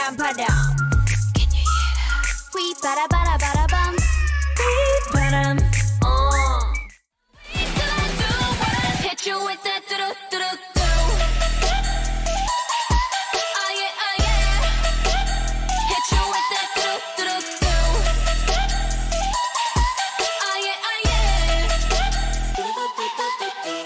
padam padam. Can you hear that? We bada bada bada bum. We badam. Oh. Uh. Hit you with that do do do do. Oh yeah, oh yeah. Hit you with that do do do do. Oh yeah, oh yeah. Do do do do do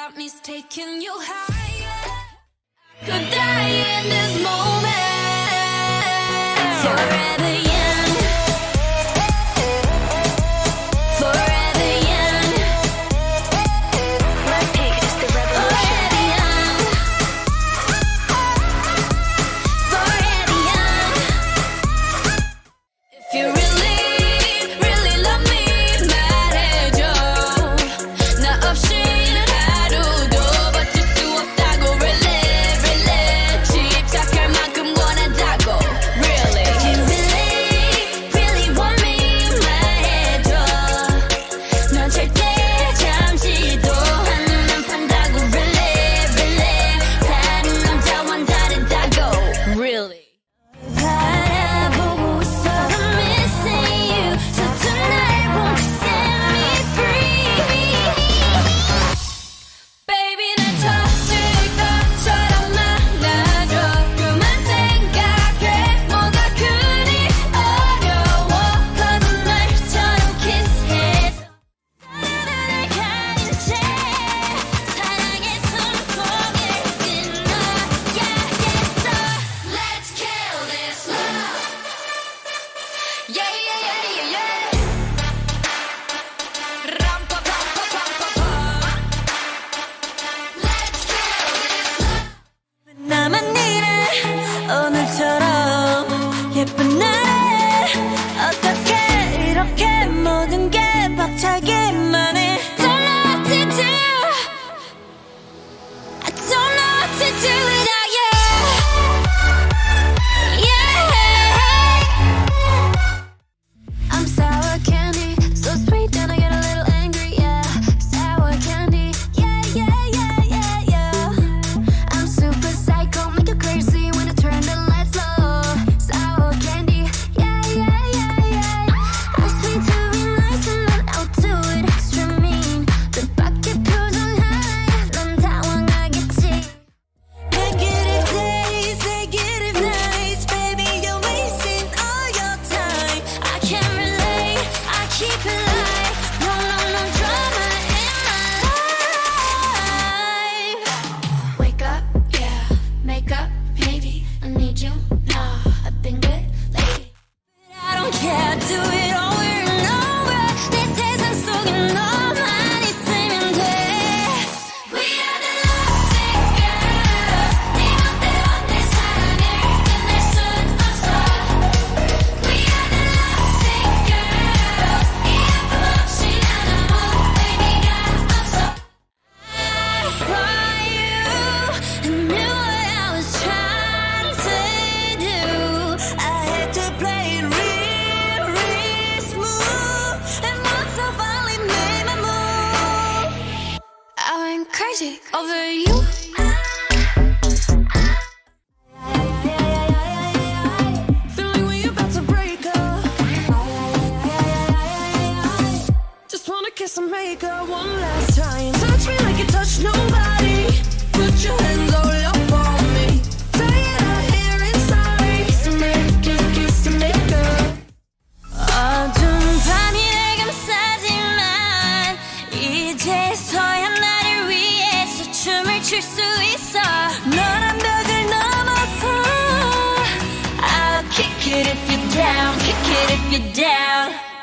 about me's taking you higher. Could die in this moment. Forever, yeah. the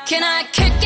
Can I kick